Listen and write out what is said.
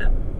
one